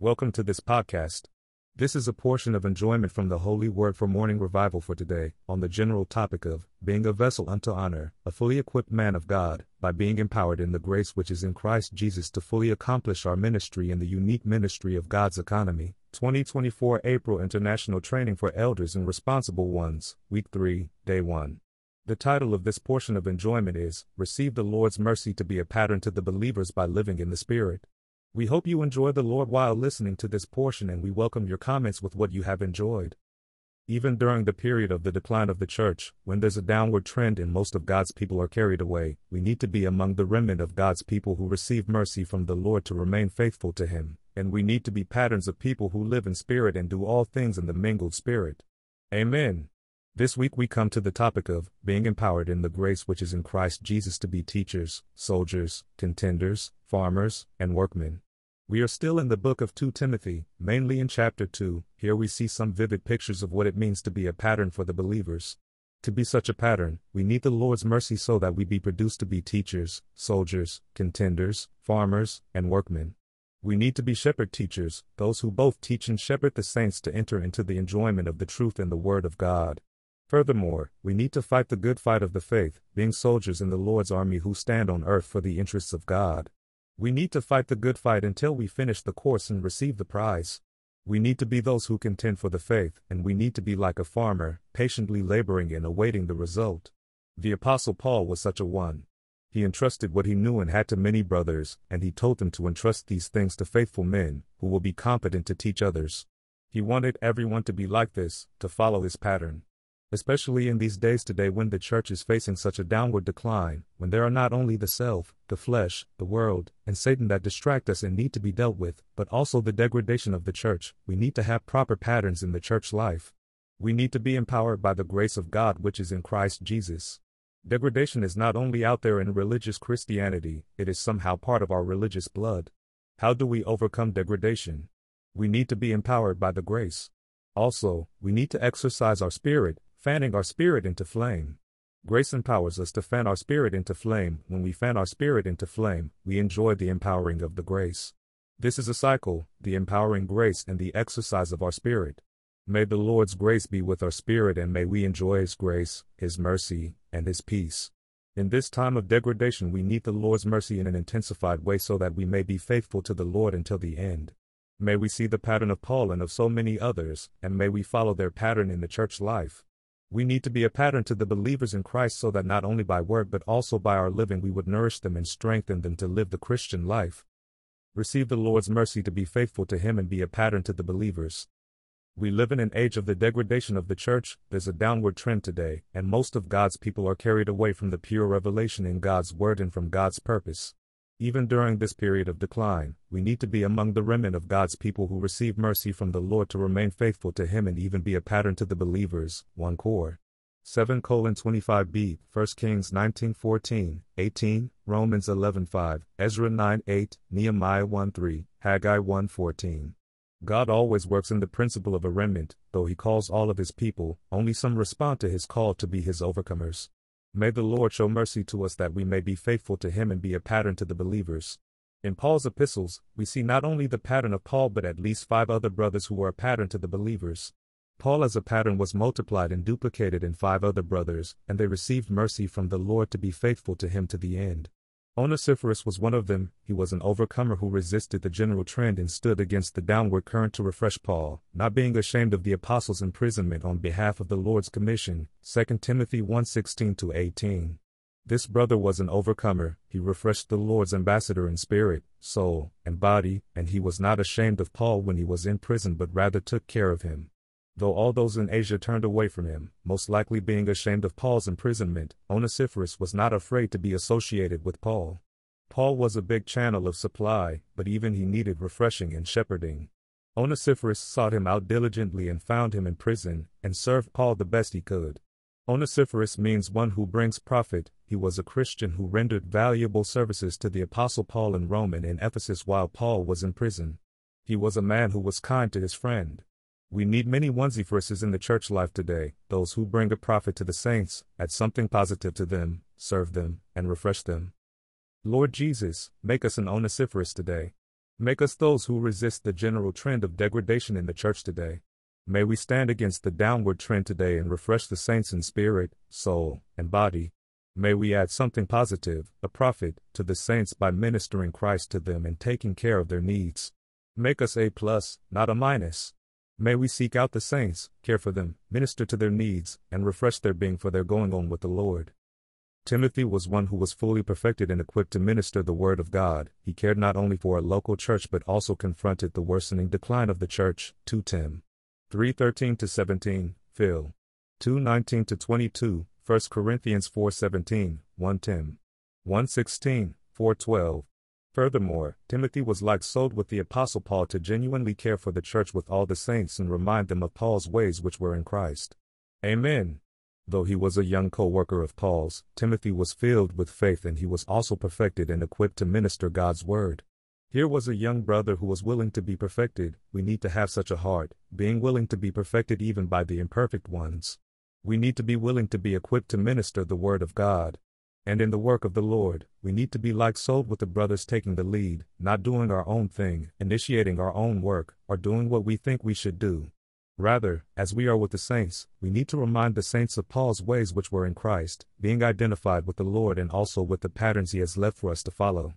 Welcome to this podcast. This is a portion of enjoyment from the Holy Word for Morning Revival for today, on the general topic of being a vessel unto honor, a fully equipped man of God, by being empowered in the grace which is in Christ Jesus to fully accomplish our ministry in the unique ministry of God's economy. 2024 April International Training for Elders and Responsible Ones, Week 3, Day 1. The title of this portion of enjoyment is Receive the Lord's Mercy to be a Pattern to the Believers by Living in the Spirit. We hope you enjoy the Lord while listening to this portion and we welcome your comments with what you have enjoyed. Even during the period of the decline of the church, when there's a downward trend and most of God's people are carried away, we need to be among the remnant of God's people who receive mercy from the Lord to remain faithful to Him, and we need to be patterns of people who live in spirit and do all things in the mingled spirit. Amen. This week we come to the topic of being empowered in the grace which is in Christ Jesus to be teachers, soldiers, contenders, farmers, and workmen. We are still in the book of 2 Timothy, mainly in chapter 2. Here we see some vivid pictures of what it means to be a pattern for the believers. To be such a pattern, we need the Lord's mercy so that we be produced to be teachers, soldiers, contenders, farmers, and workmen. We need to be shepherd teachers, those who both teach and shepherd the saints to enter into the enjoyment of the truth and the Word of God. Furthermore, we need to fight the good fight of the faith, being soldiers in the Lord's army who stand on earth for the interests of God. We need to fight the good fight until we finish the course and receive the prize. We need to be those who contend for the faith, and we need to be like a farmer, patiently laboring and awaiting the result. The Apostle Paul was such a one. He entrusted what he knew and had to many brothers, and he told them to entrust these things to faithful men, who will be competent to teach others. He wanted everyone to be like this, to follow his pattern especially in these days today when the church is facing such a downward decline, when there are not only the self, the flesh, the world, and Satan that distract us and need to be dealt with, but also the degradation of the church, we need to have proper patterns in the church life. We need to be empowered by the grace of God which is in Christ Jesus. Degradation is not only out there in religious Christianity, it is somehow part of our religious blood. How do we overcome degradation? We need to be empowered by the grace. Also, we need to exercise our spirit, fanning our spirit into flame. Grace empowers us to fan our spirit into flame. When we fan our spirit into flame, we enjoy the empowering of the grace. This is a cycle, the empowering grace and the exercise of our spirit. May the Lord's grace be with our spirit and may we enjoy His grace, His mercy, and His peace. In this time of degradation, we need the Lord's mercy in an intensified way so that we may be faithful to the Lord until the end. May we see the pattern of Paul and of so many others, and may we follow their pattern in the church life. We need to be a pattern to the believers in Christ so that not only by word but also by our living we would nourish them and strengthen them to live the Christian life. Receive the Lord's mercy to be faithful to Him and be a pattern to the believers. We live in an age of the degradation of the church, there's a downward trend today, and most of God's people are carried away from the pure revelation in God's Word and from God's purpose. Even during this period of decline, we need to be among the remnant of God's people who receive mercy from the Lord to remain faithful to Him and even be a pattern to the believers. 1 Cor. 7 25b, 1 Kings 19 14, 18, Romans 11 5, Ezra 9 8, Nehemiah 1 3, Haggai 1 14. God always works in the principle of a remnant, though He calls all of His people, only some respond to His call to be His overcomers. May the Lord show mercy to us that we may be faithful to him and be a pattern to the believers. In Paul's epistles, we see not only the pattern of Paul but at least five other brothers who were a pattern to the believers. Paul as a pattern was multiplied and duplicated in five other brothers, and they received mercy from the Lord to be faithful to him to the end. Onesiphorus was one of them, he was an overcomer who resisted the general trend and stood against the downward current to refresh Paul, not being ashamed of the apostles' imprisonment on behalf of the Lord's commission, 2 Timothy 1:16-18. This brother was an overcomer, he refreshed the Lord's ambassador in spirit, soul, and body, and he was not ashamed of Paul when he was in prison but rather took care of him. Though all those in Asia turned away from him, most likely being ashamed of Paul's imprisonment, Onesiphorus was not afraid to be associated with Paul. Paul was a big channel of supply, but even he needed refreshing and shepherding. Onesiphorus sought him out diligently and found him in prison, and served Paul the best he could. Onesiphorus means one who brings profit, he was a Christian who rendered valuable services to the Apostle Paul in Rome and in Ephesus while Paul was in prison. He was a man who was kind to his friend. We need many Onesiphorus in the church life today, those who bring a profit to the saints, add something positive to them, serve them, and refresh them. Lord Jesus, make us an Onesiphorus today. Make us those who resist the general trend of degradation in the church today. May we stand against the downward trend today and refresh the saints in spirit, soul, and body. May we add something positive, a profit, to the saints by ministering Christ to them and taking care of their needs. Make us a plus, not a minus. May we seek out the saints, care for them, minister to their needs, and refresh their being for their going on with the Lord. Timothy was one who was fully perfected and equipped to minister the word of God. He cared not only for a local church but also confronted the worsening decline of the church. 2 Tim. 3:13 to 17, Phil. 2:19 to 22, 1 Corinthians 4:17, 1 Tim. 1:16, 4:12, Furthermore, Timothy was like souled with the Apostle Paul to genuinely care for the church with all the saints and remind them of Paul's ways which were in Christ. Amen. Though he was a young co worker of Paul's, Timothy was filled with faith and he was also perfected and equipped to minister God's word. Here was a young brother who was willing to be perfected. We need to have such a heart, being willing to be perfected even by the imperfect ones. We need to be willing to be equipped to minister the word of God. And in the work of the Lord, we need to be like souled with the brothers taking the lead, not doing our own thing, initiating our own work, or doing what we think we should do. Rather, as we are with the saints, we need to remind the saints of Paul's ways which were in Christ, being identified with the Lord and also with the patterns he has left for us to follow.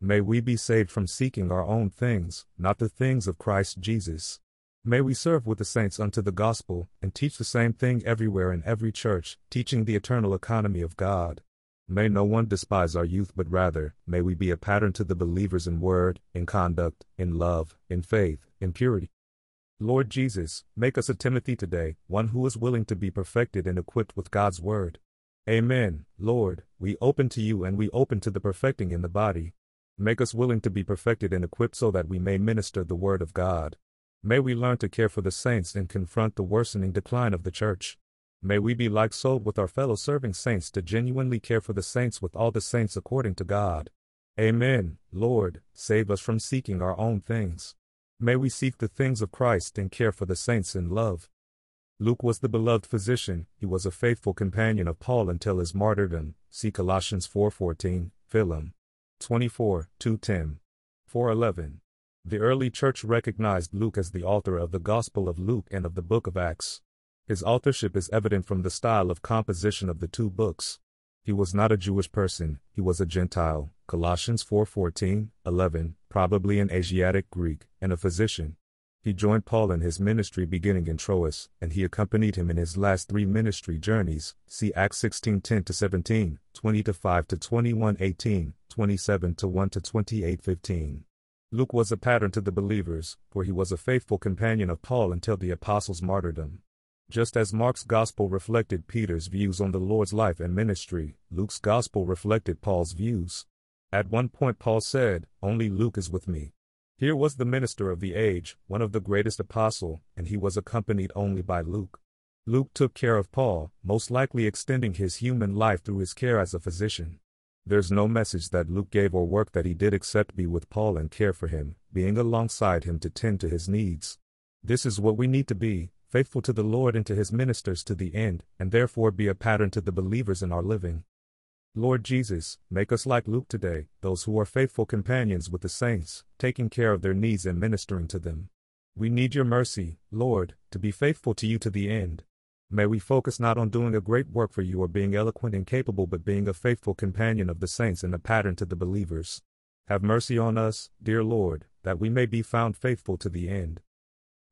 May we be saved from seeking our own things, not the things of Christ Jesus. May we serve with the saints unto the gospel, and teach the same thing everywhere in every church, teaching the eternal economy of God. May no one despise our youth, but rather, may we be a pattern to the believers in word, in conduct, in love, in faith, in purity. Lord Jesus, make us a Timothy today, one who is willing to be perfected and equipped with God's word. Amen. Lord, we open to you and we open to the perfecting in the body. Make us willing to be perfected and equipped so that we may minister the word of God. May we learn to care for the saints and confront the worsening decline of the church. May we be like soul with our fellow serving saints to genuinely care for the saints with all the saints according to God. Amen. Lord, save us from seeking our own things. May we seek the things of Christ and care for the saints in love. Luke was the beloved physician, he was a faithful companion of Paul until his martyrdom. See Colossians 4:14, Philem 24, 2:10, 4:11. The early church recognized Luke as the author of the Gospel of Luke and of the book of Acts. His authorship is evident from the style of composition of the two books. He was not a Jewish person, he was a Gentile, Colossians 4:14, 11, probably an Asiatic Greek, and a physician. He joined Paul in his ministry beginning in Troas, and he accompanied him in his last three ministry journeys. See Acts 16:10 to 17, 20 to 5 to 21:18, 27 to 1 to 28:15. Luke was a pattern to the believers, for he was a faithful companion of Paul until the apostles' martyrdom. Just as Mark's gospel reflected Peter's views on the Lord's life and ministry, Luke's gospel reflected Paul's views. At one point, Paul said, Only Luke is with me. Here was the minister of the age, one of the greatest apostle, and he was accompanied only by Luke. Luke took care of Paul, most likely extending his human life through his care as a physician. There's no message that Luke gave or work that he did except be with Paul and care for him, being alongside him to tend to his needs. This is what we need to be, faithful to the Lord and to his ministers to the end, and therefore be a pattern to the believers in our living. Lord Jesus, make us like Luke today, those who are faithful companions with the saints, taking care of their needs and ministering to them. We need your mercy, Lord, to be faithful to you to the end. May we focus not on doing a great work for you or being eloquent and capable, but being a faithful companion of the saints and a pattern to the believers. Have mercy on us, dear Lord, that we may be found faithful to the end.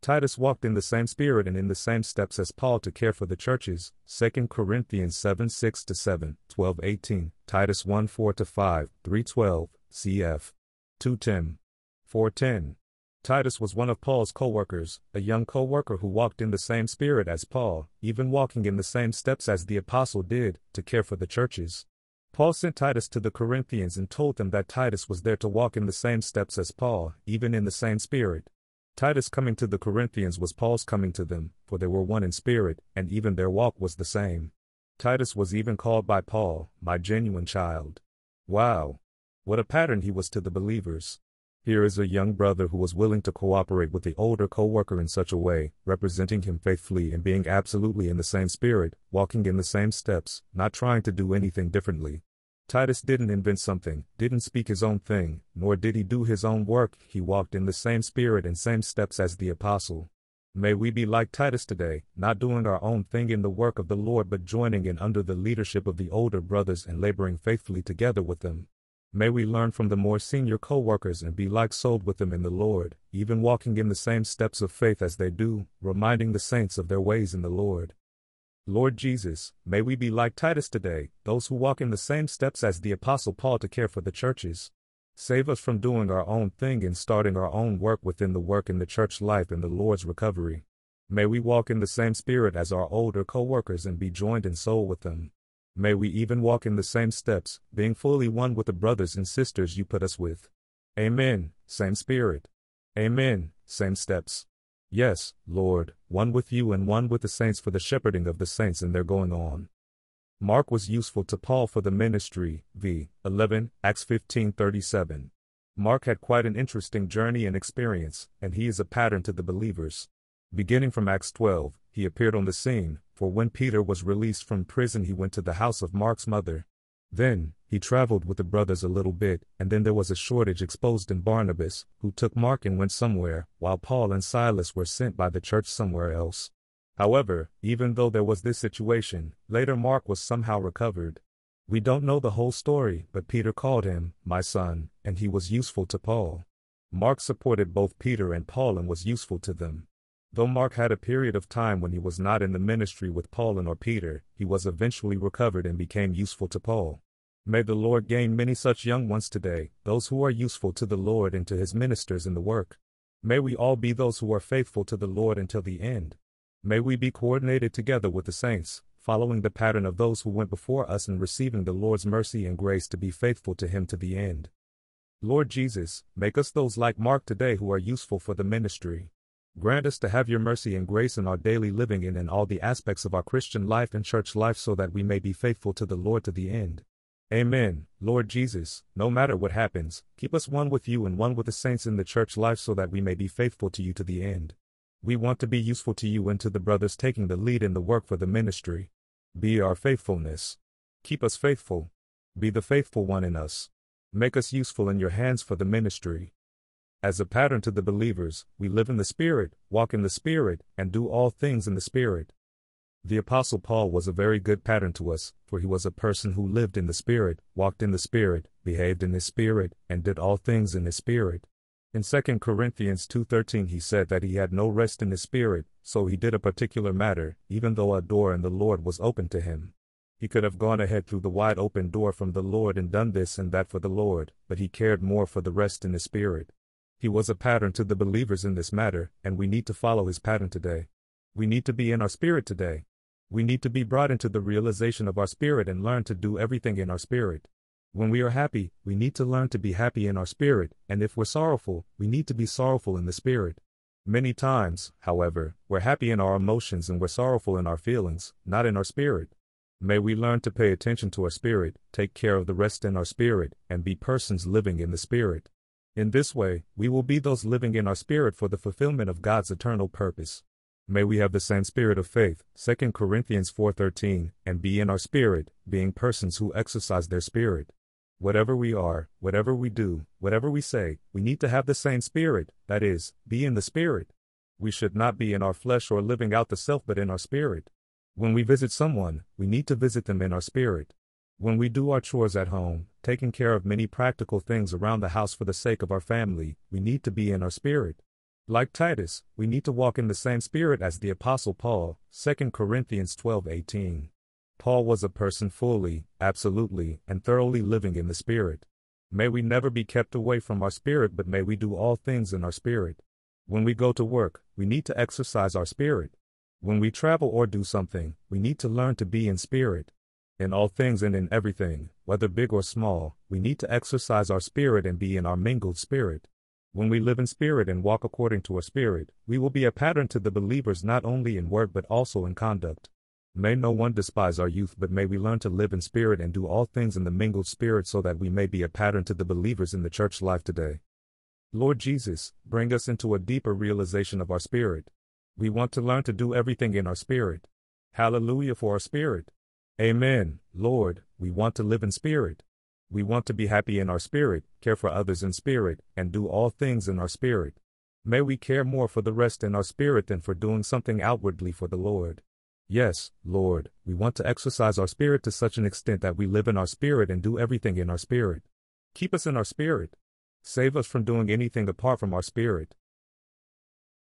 Titus walked in the same spirit and in the same steps as Paul to care for the churches. 2 Corinthians 7 6 7, 12 18, Titus 1 4 5, 3 12, cf. 2 Tim 4 10. Titus was one of Paul's co workers, a young co worker who walked in the same spirit as Paul, even walking in the same steps as the apostle did, to care for the churches. Paul sent Titus to the Corinthians and told them that Titus was there to walk in the same steps as Paul, even in the same spirit. Titus coming to the Corinthians was Paul's coming to them, for they were one in spirit, and even their walk was the same. Titus was even called by Paul, my genuine child. Wow! What a pattern he was to the believers. Here is a young brother who was willing to cooperate with the older co worker in such a way, representing him faithfully and being absolutely in the same spirit, walking in the same steps, not trying to do anything differently. Titus didn't invent something, didn't speak his own thing, nor did he do his own work, he walked in the same spirit and same steps as the apostle. May we be like Titus today, not doing our own thing in the work of the Lord but joining in under the leadership of the older brothers and laboring faithfully together with them. May we learn from the more senior co workers and be like souled with them in the Lord, even walking in the same steps of faith as they do, reminding the saints of their ways in the Lord. Lord Jesus, may we be like Titus today, those who walk in the same steps as the Apostle Paul to care for the churches. Save us from doing our own thing and starting our own work within the work in the church life and the Lord's recovery. May we walk in the same spirit as our older co workers and be joined in soul with them. May we even walk in the same steps, being fully one with the brothers and sisters you put us with. Amen. Same spirit. Amen. Same steps. Yes, Lord, one with you and one with the saints for the shepherding of the saints and their going on. Mark was useful to Paul for the ministry, v. 11, Acts 15:37. Mark had quite an interesting journey and experience, and he is a pattern to the believers. Beginning from Acts 12, he appeared on the scene, for when Peter was released from prison he went to the house of Mark's mother, then, he traveled with the brothers a little bit, and then there was a shortage exposed in Barnabas, who took Mark and went somewhere, while Paul and Silas were sent by the church somewhere else. However, even though there was this situation, later Mark was somehow recovered. We don't know the whole story, but Peter called him, my son, and he was useful to Paul. Mark supported both Peter and Paul and was useful to them. Though Mark had a period of time when he was not in the ministry with Paul and or Peter, he was eventually recovered and became useful to Paul. May the Lord gain many such young ones today, those who are useful to the Lord and to his ministers in the work. May we all be those who are faithful to the Lord until the end. May we be coordinated together with the saints, following the pattern of those who went before us and receiving the Lord's mercy and grace to be faithful to him to the end. Lord Jesus, make us those like Mark today who are useful for the ministry. Grant us to have your mercy and grace in our daily living and in all the aspects of our Christian life and church life so that we may be faithful to the Lord to the end. Amen. Lord Jesus, no matter what happens, keep us one with you and one with the saints in the church life so that we may be faithful to you to the end. We want to be useful to you and to the brothers taking the lead in the work for the ministry. Be our faithfulness. Keep us faithful. Be the faithful one in us. Make us useful in your hands for the ministry. As a pattern to the believers, we live in the Spirit, walk in the Spirit, and do all things in the Spirit. The Apostle Paul was a very good pattern to us, for he was a person who lived in the Spirit, walked in the Spirit, behaved in his Spirit, and did all things in his Spirit. In 2 Corinthians 2.13 he said that he had no rest in his spirit, so he did a particular matter, even though a door in the Lord was open to him. He could have gone ahead through the wide open door from the Lord and done this and that for the Lord, but he cared more for the rest in his spirit. He was a pattern to the believers in this matter, and we need to follow his pattern today. We need to be in our spirit today. We need to be brought into the realization of our spirit and learn to do everything in our spirit. When we are happy, we need to learn to be happy in our spirit, and if we're sorrowful, we need to be sorrowful in the spirit. Many times, however, we're happy in our emotions and we're sorrowful in our feelings, not in our spirit. May we learn to pay attention to our spirit, take care of the rest in our spirit, and be persons living in the spirit. In this way, we will be those living in our spirit for the fulfillment of God's eternal purpose. May we have the same spirit of faith, 2 Corinthians 4:13, and be in our spirit, being persons who exercise their spirit. Whatever we are, whatever we do, whatever we say, we need to have the same spirit, that is, be in the spirit. We should not be in our flesh or living out the self but in our spirit. When we visit someone, we need to visit them in our spirit. When we do our chores at home, taking care of many practical things around the house for the sake of our family, we need to be in our spirit. Like Titus, we need to walk in the same spirit as the apostle Paul, 2 Corinthians 12:18. Paul was a person fully, absolutely, and thoroughly living in the spirit. May we never be kept away from our spirit, but may we do all things in our spirit. When we go to work, we need to exercise our spirit. When we travel or do something, we need to learn to be in spirit. In all things and in everything, whether big or small, we need to exercise our spirit and be in our mingled spirit. When we live in spirit and walk according to our spirit, we will be a pattern to the believers not only in word but also in conduct. May no one despise our youth, but may we learn to live in spirit and do all things in the mingled spirit so that we may be a pattern to the believers in the church life today. Lord Jesus, bring us into a deeper realization of our spirit. We want to learn to do everything in our spirit. Hallelujah for our spirit. Amen, Lord, we want to live in spirit. We want to be happy in our spirit, care for others in spirit, and do all things in our spirit. May we care more for the rest in our spirit than for doing something outwardly for the Lord. Yes, Lord, we want to exercise our spirit to such an extent that we live in our spirit and do everything in our spirit. Keep us in our spirit. Save us from doing anything apart from our spirit.